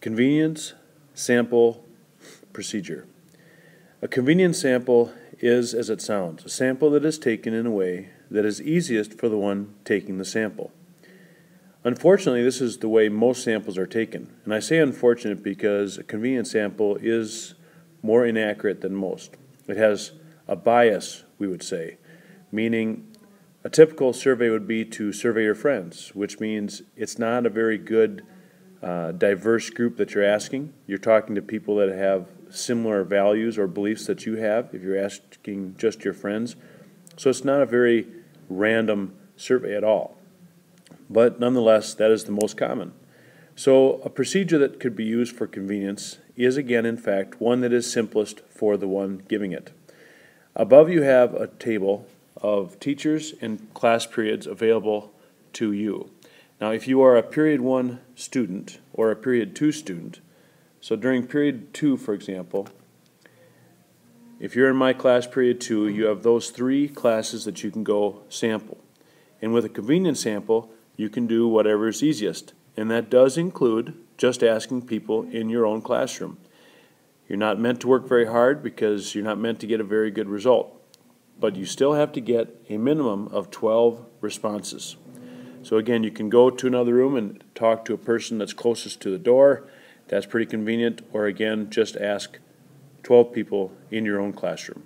Convenience, sample, procedure. A convenience sample is as it sounds, a sample that is taken in a way that is easiest for the one taking the sample. Unfortunately, this is the way most samples are taken. And I say unfortunate because a convenience sample is more inaccurate than most. It has a bias, we would say, meaning a typical survey would be to survey your friends, which means it's not a very good, uh, diverse group that you're asking. You're talking to people that have similar values or beliefs that you have if you're asking just your friends. So it's not a very random survey at all. But nonetheless, that is the most common. So a procedure that could be used for convenience is again, in fact, one that is simplest for the one giving it. Above you have a table of teachers and class periods available to you. Now, if you are a period one student or a period two student, so during period two, for example, if you're in my class period two, you have those three classes that you can go sample. And with a convenience sample, you can do whatever is easiest. And that does include just asking people in your own classroom. You're not meant to work very hard because you're not meant to get a very good result. But you still have to get a minimum of 12 responses. So again, you can go to another room and talk to a person that's closest to the door. That's pretty convenient. Or again, just ask 12 people in your own classroom.